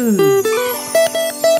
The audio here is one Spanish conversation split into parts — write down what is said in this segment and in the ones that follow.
go!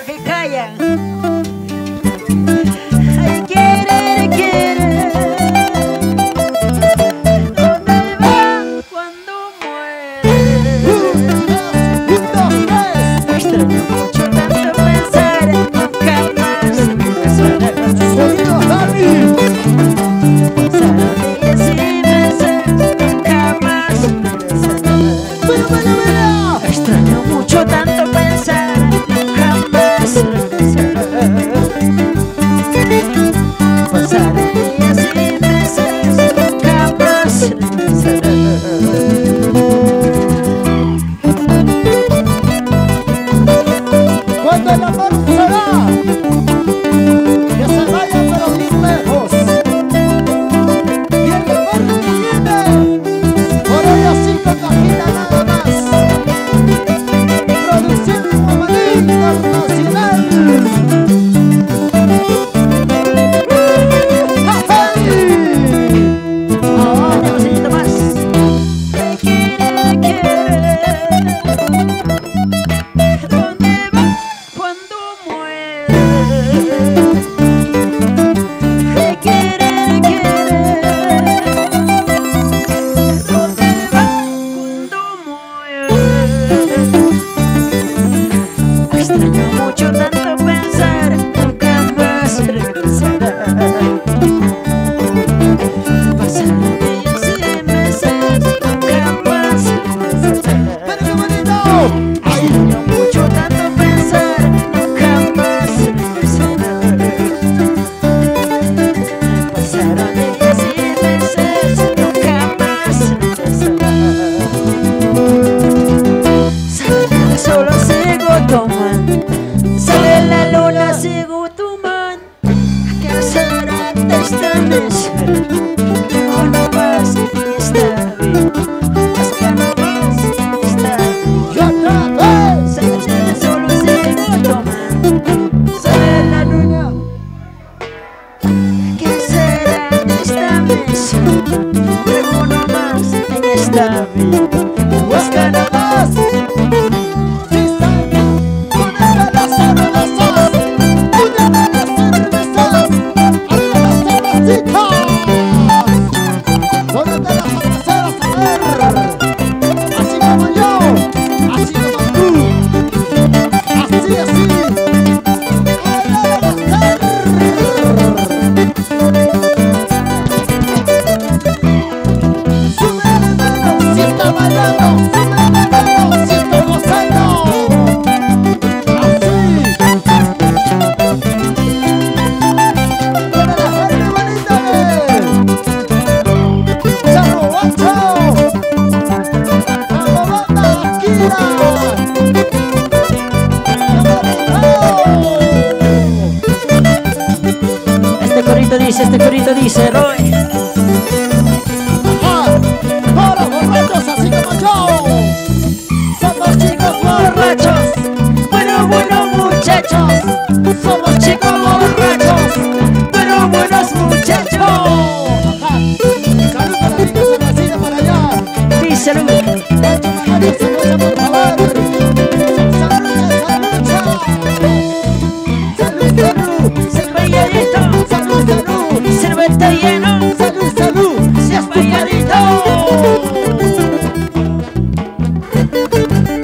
Jorge Calla. Ay, querer, querer. ¿Dónde va cuando muere? Dos, extraño mucho tanto pensar nunca más. Extraño mucho tanto.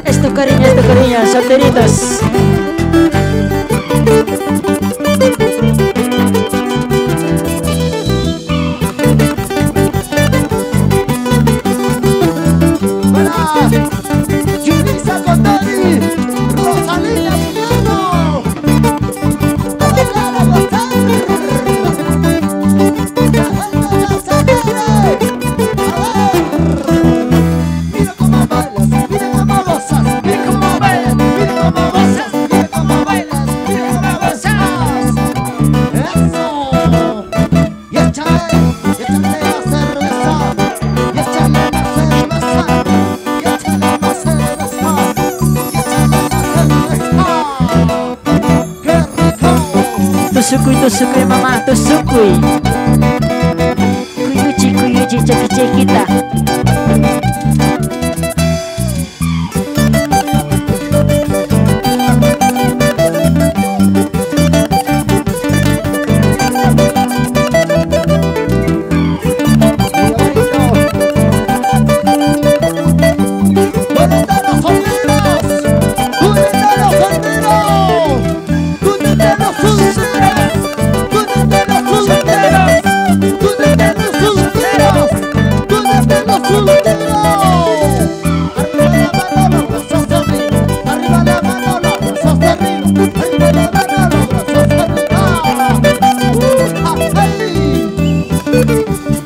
Esto cariño, esto cariño, solteritos. Tusukui, tusukui ya mama, tusukui Kuyuji, kuyuji, ceki-ceki tak Música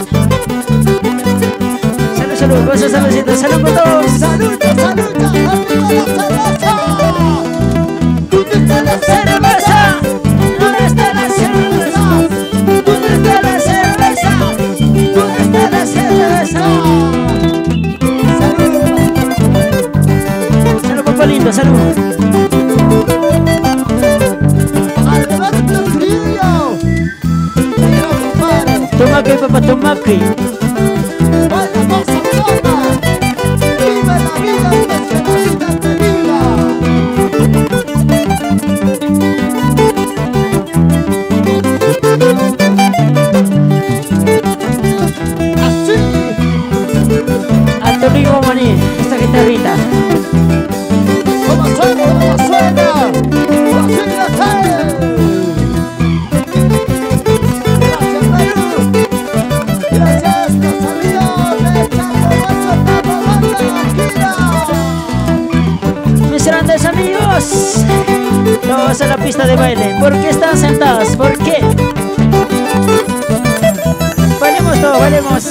Saludos, saluditos, saludos a todos. Saludos, saludos, saludos. ¿Dónde está la cerveza? ¿Dónde está la cerveza? ¿Dónde está la cerveza? ¿Dónde está la cerveza? Saludos. Saludos, papá lindo, saludos. Alberto Toma que papá, toma que. Todos a la pista de baile. ¿Por qué están sentados? ¿Por qué? Bailemos todo, bailemos.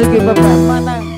这给爸爸妈妈